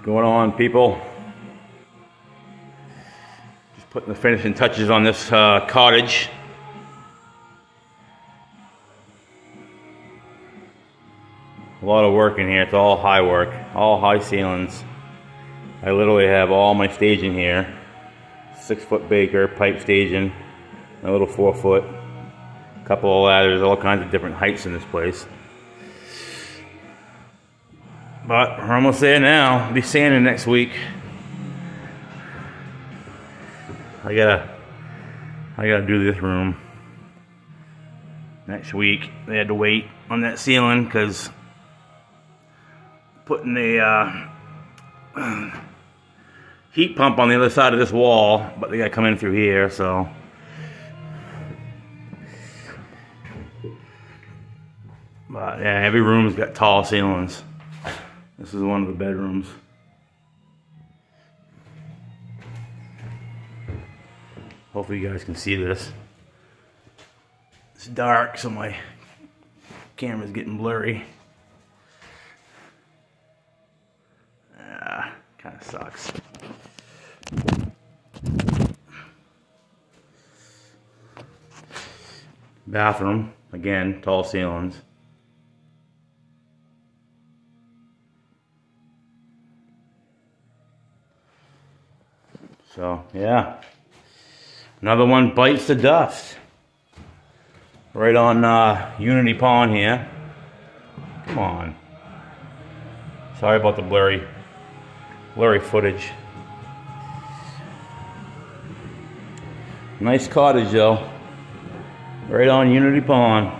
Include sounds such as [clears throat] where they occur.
What's going on, people? Just putting the finishing touches on this uh, cottage. A lot of work in here. It's all high work, all high ceilings. I literally have all my staging here. Six foot baker, pipe staging, a little four foot, couple of ladders, all kinds of different heights in this place. But we're almost there now. Be sanding next week. I gotta, I gotta do this room next week. They had to wait on that ceiling because putting the uh, [clears throat] heat pump on the other side of this wall, but they gotta come in through here, so. But yeah, every room's got tall ceilings. This is one of the bedrooms. Hopefully you guys can see this. It's dark, so my camera's getting blurry. Ah, kind of sucks. Bathroom, again, tall ceilings. So, yeah. Another one bites the dust. Right on uh, Unity Pond here. Come on. Sorry about the blurry, blurry footage. Nice cottage though. Right on Unity Pond.